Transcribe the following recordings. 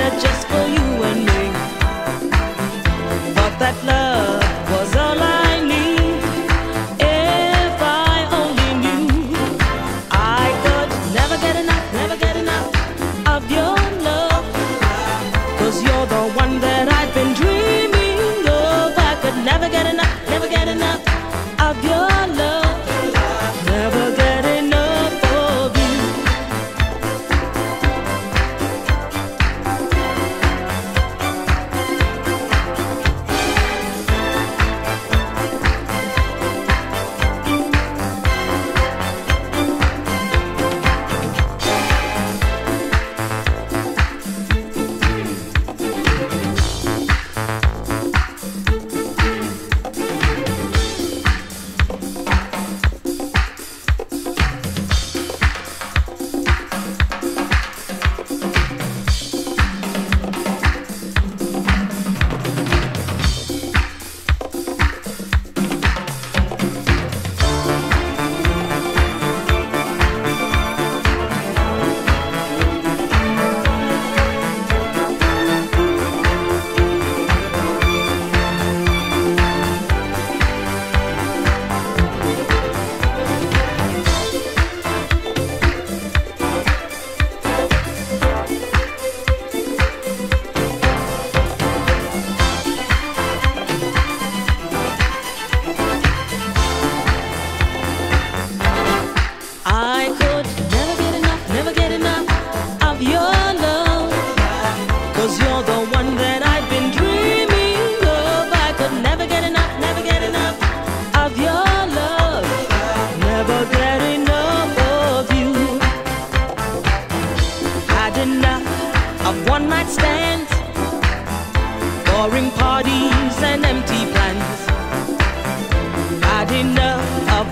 dinner just for you and me. Thought that love was all I need. If I only knew, I could never get enough, never get enough of your.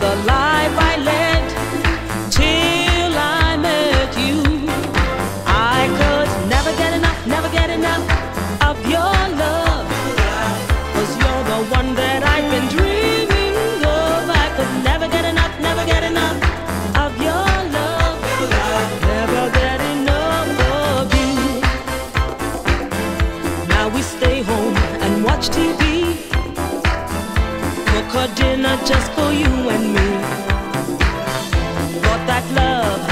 the life I led till I met you. I could never get enough, never get enough of your love. Cause you're the one that I've been dreaming of. I could never get enough, never get enough of your love. Never get enough of you. Now we stay home and watch TV dinner just for you and me. Thought that love